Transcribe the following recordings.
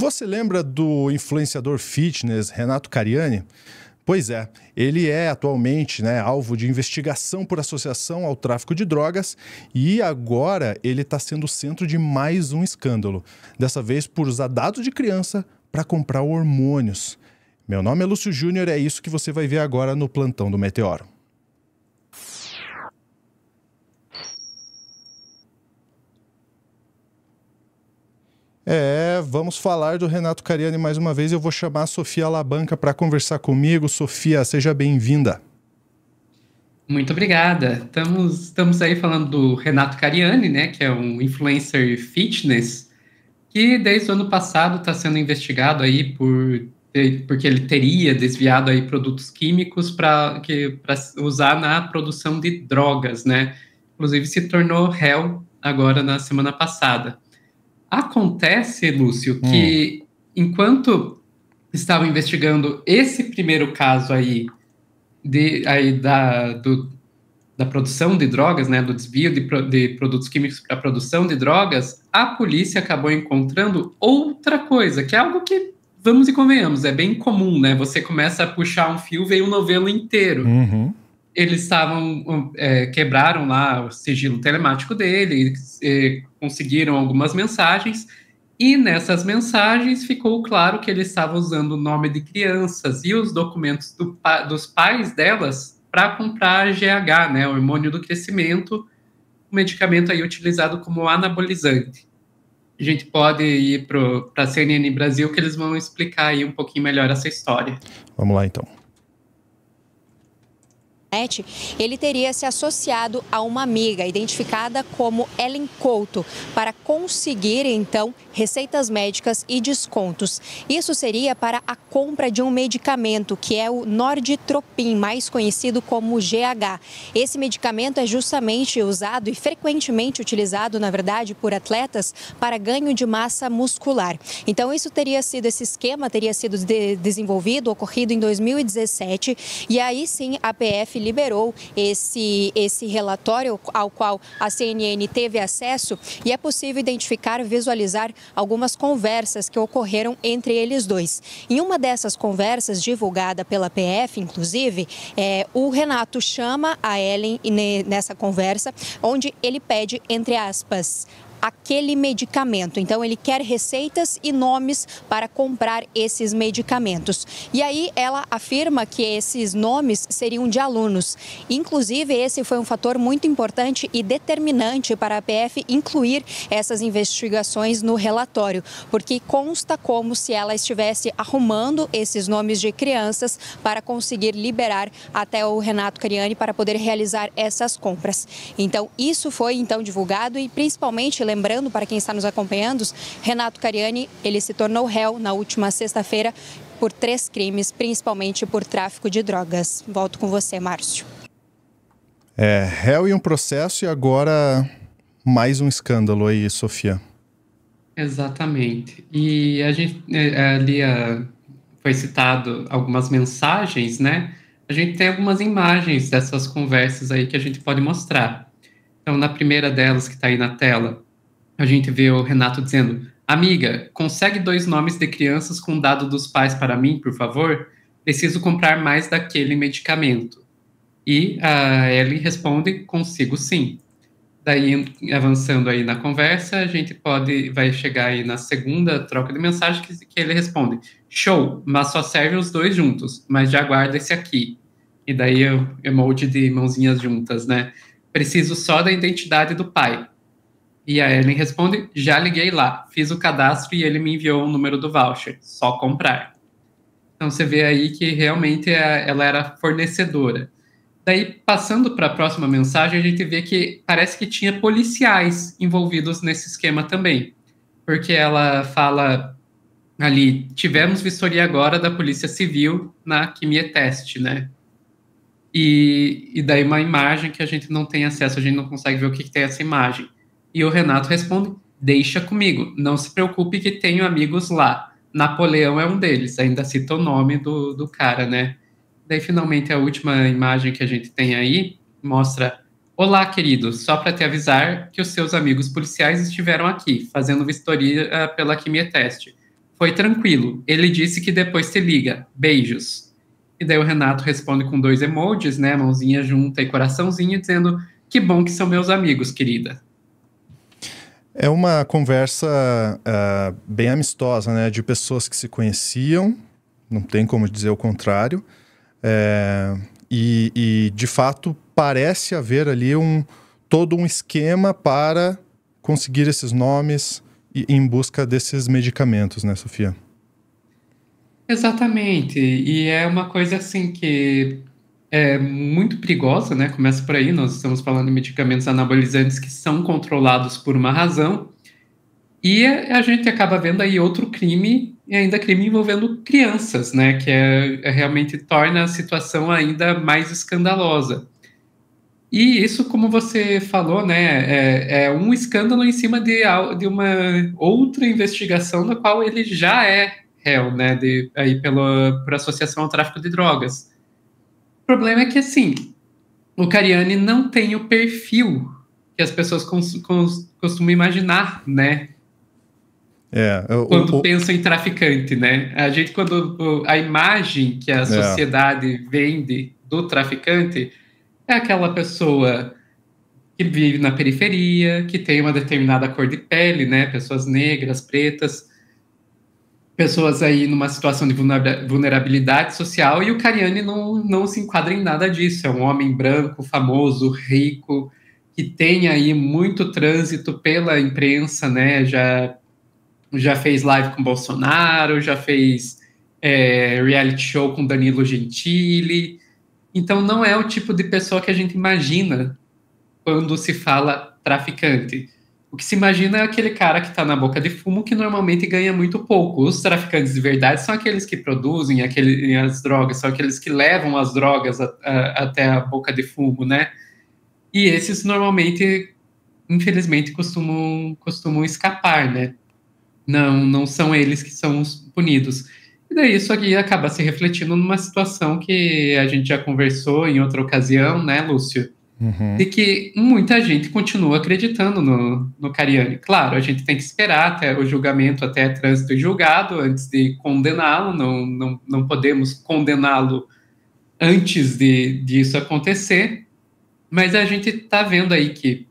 Você lembra do influenciador fitness Renato Cariani? Pois é, ele é atualmente né, alvo de investigação por associação ao tráfico de drogas e agora ele está sendo centro de mais um escândalo. Dessa vez por usar dados de criança para comprar hormônios. Meu nome é Lúcio Júnior é isso que você vai ver agora no plantão do Meteoro. É, vamos falar do Renato Cariani mais uma vez. Eu vou chamar a Sofia Labanca para conversar comigo. Sofia, seja bem-vinda. Muito obrigada. Estamos, estamos aí falando do Renato Cariani, né, que é um influencer fitness, que desde o ano passado está sendo investigado aí por porque ele teria desviado aí produtos químicos para usar na produção de drogas, né? Inclusive se tornou réu agora na semana passada. Acontece, Lúcio, que hum. enquanto estavam investigando esse primeiro caso aí, de, aí da, do, da produção de drogas, né, do desvio de, de produtos químicos para a produção de drogas, a polícia acabou encontrando outra coisa, que é algo que, vamos e convenhamos, é bem comum, né? Você começa a puxar um fio, vem um novelo inteiro. Uhum eles estavam é, quebraram lá o sigilo telemático dele, e, conseguiram algumas mensagens e nessas mensagens ficou claro que ele estava usando o nome de crianças e os documentos do, dos pais delas para comprar GH, né, hormônio do crescimento, um medicamento aí utilizado como anabolizante. A gente pode ir para a CNN Brasil que eles vão explicar aí um pouquinho melhor essa história. Vamos lá então ele teria se associado a uma amiga identificada como Ellen Couto para conseguir então receitas médicas e descontos. Isso seria para a compra de um medicamento que é o Norditropin, mais conhecido como GH. Esse medicamento é justamente usado e frequentemente utilizado, na verdade, por atletas para ganho de massa muscular. Então isso teria sido esse esquema teria sido de desenvolvido, ocorrido em 2017 e aí sim a PF liberou esse, esse relatório ao qual a CNN teve acesso e é possível identificar, visualizar algumas conversas que ocorreram entre eles dois. Em uma dessas conversas, divulgada pela PF, inclusive, é, o Renato chama a Ellen nessa conversa, onde ele pede, entre aspas, aquele medicamento. Então, ele quer receitas e nomes para comprar esses medicamentos. E aí, ela afirma que esses nomes seriam de alunos. Inclusive, esse foi um fator muito importante e determinante para a PF incluir essas investigações no relatório, porque consta como se ela estivesse arrumando esses nomes de crianças para conseguir liberar até o Renato Cariani para poder realizar essas compras. Então, isso foi então divulgado e principalmente lembrando para quem está nos acompanhando, Renato Cariani, ele se tornou réu na última sexta-feira por três crimes, principalmente por tráfico de drogas. Volto com você, Márcio. É, réu e um processo e agora mais um escândalo aí, Sofia. Exatamente. E a gente é, é, ali a, foi citado algumas mensagens, né? A gente tem algumas imagens dessas conversas aí que a gente pode mostrar. Então, na primeira delas que está aí na tela, a gente vê o Renato dizendo: Amiga, consegue dois nomes de crianças com dado dos pais para mim, por favor? Preciso comprar mais daquele medicamento. E a Ellie responde: Consigo sim. Daí, avançando aí na conversa, a gente pode, vai chegar aí na segunda troca de mensagem que, que ele responde: Show, mas só serve os dois juntos, mas já guarda esse aqui. E daí o emoji de mãozinhas juntas, né? Preciso só da identidade do pai. E a Ellen responde: Já liguei lá, fiz o cadastro e ele me enviou o número do voucher, só comprar. Então você vê aí que realmente é, ela era fornecedora. Daí, passando para a próxima mensagem, a gente vê que parece que tinha policiais envolvidos nesse esquema também. Porque ela fala ali: tivemos vistoria agora da Polícia Civil na Quimia Teste, né? E, e daí uma imagem que a gente não tem acesso, a gente não consegue ver o que, que tem essa imagem. E o Renato responde: Deixa comigo, não se preocupe que tenho amigos lá. Napoleão é um deles, ainda cita o nome do, do cara, né? Daí, finalmente, a última imagem que a gente tem aí mostra: Olá, querido, só para te avisar que os seus amigos policiais estiveram aqui, fazendo vistoria uh, pela Quimia Teste. foi tranquilo. Ele disse que depois te liga. Beijos. E daí o Renato responde com dois emojis, né? Mãozinha junta e coraçãozinho, dizendo: Que bom que são meus amigos, querida. É uma conversa uh, bem amistosa, né? De pessoas que se conheciam, não tem como dizer o contrário. É, e, e, de fato, parece haver ali um, todo um esquema para conseguir esses nomes e, em busca desses medicamentos, né, Sofia? Exatamente. E é uma coisa assim que é muito perigosa, né? Começa por aí, nós estamos falando de medicamentos anabolizantes que são controlados por uma razão. E a gente acaba vendo aí outro crime, e ainda crime envolvendo crianças, né? Que é, é realmente torna a situação ainda mais escandalosa. E isso, como você falou, né, é, é, um escândalo em cima de, de uma outra investigação da qual ele já é réu, né, de, aí pela, por associação ao tráfico de drogas. O problema é que, assim, o Cariani não tem o perfil que as pessoas cons, cons, costumam imaginar, né, é, o, quando o, pensam em traficante, né? A gente, quando a imagem que a é. sociedade é. vende do traficante é aquela pessoa que vive na periferia, que tem uma determinada cor de pele, né? Pessoas negras, pretas, pessoas aí numa situação de vulnerabilidade social, e o Cariani não, não se enquadra em nada disso. É um homem branco, famoso, rico, que tem aí muito trânsito pela imprensa, né? Já, já fez live com Bolsonaro, já fez é, reality show com Danilo Gentili, então, não é o tipo de pessoa que a gente imagina quando se fala traficante. O que se imagina é aquele cara que está na boca de fumo que normalmente ganha muito pouco. Os traficantes de verdade são aqueles que produzem aquele, as drogas, são aqueles que levam as drogas a, a, até a boca de fumo, né? E esses normalmente, infelizmente, costumam, costumam escapar, né? Não, não são eles que são os punidos. E daí isso aqui acaba se refletindo numa situação que a gente já conversou em outra ocasião, né, Lúcio? Uhum. De que muita gente continua acreditando no, no Cariani. Claro, a gente tem que esperar até o julgamento, até trânsito julgado, antes de condená-lo. Não, não, não podemos condená-lo antes de disso acontecer. Mas a gente está vendo aí que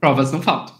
provas não faltam.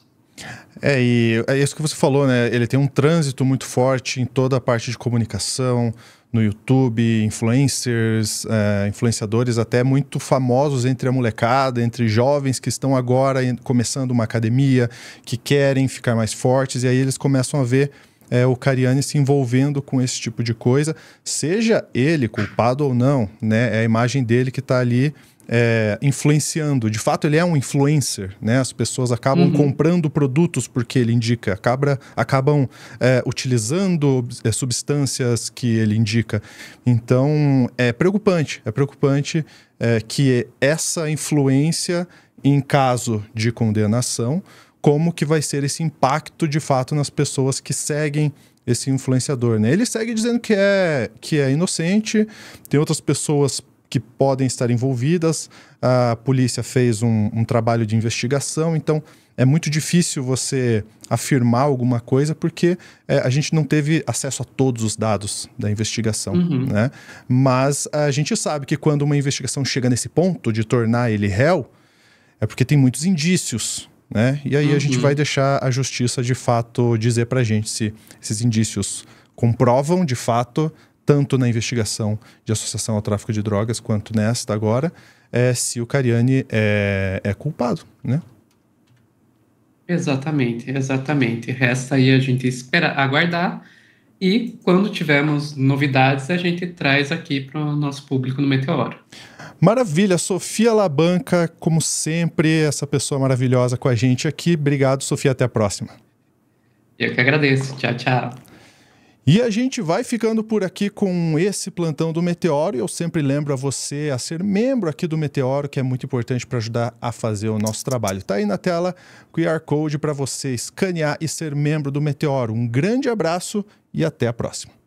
É, e é isso que você falou, né? Ele tem um trânsito muito forte em toda a parte de comunicação, no YouTube, influencers, é, influenciadores até muito famosos entre a molecada, entre jovens que estão agora começando uma academia, que querem ficar mais fortes, e aí eles começam a ver é, o Cariani se envolvendo com esse tipo de coisa, seja ele culpado ou não, né? É a imagem dele que está ali é, influenciando. De fato, ele é um influencer, né? As pessoas acabam uhum. comprando produtos porque ele indica, acaba, acabam é, utilizando é, substâncias que ele indica. Então, é preocupante, é preocupante é, que essa influência, em caso de condenação, como que vai ser esse impacto de fato nas pessoas que seguem esse influenciador, né? Ele segue dizendo que é, que é inocente, tem outras pessoas que podem estar envolvidas. A polícia fez um, um, trabalho de investigação, então é muito difícil você afirmar alguma coisa porque é, a gente não teve acesso a todos os dados da investigação, uhum. né? Mas a gente sabe que quando uma investigação chega nesse ponto de tornar ele réu, é porque tem muitos indícios, né? E aí uhum. a gente uhum. vai deixar a justiça de fato dizer pra gente se esses indícios comprovam de fato tanto na investigação de associação ao tráfico de drogas quanto nesta agora, é se o Cariani é, é culpado, né? Exatamente, exatamente. Resta aí a gente esperar, aguardar e quando tivermos novidades a gente traz aqui para o nosso público no Meteoro. Maravilha, Sofia Labanca, como sempre, essa pessoa maravilhosa com a gente aqui. Obrigado, Sofia, até a próxima. Eu que agradeço. Tchau, tchau. E a gente vai ficando por aqui com esse plantão do Meteoro. Eu sempre lembro a você a ser membro aqui do Meteoro, que é muito importante para ajudar a fazer o nosso trabalho. Tá aí na tela o QR Code para você escanear e ser membro do Meteoro. Um grande abraço e até a próxima.